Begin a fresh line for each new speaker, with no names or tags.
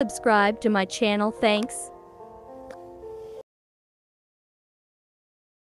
Subscribe to my channel thanks.